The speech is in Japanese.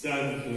すいません。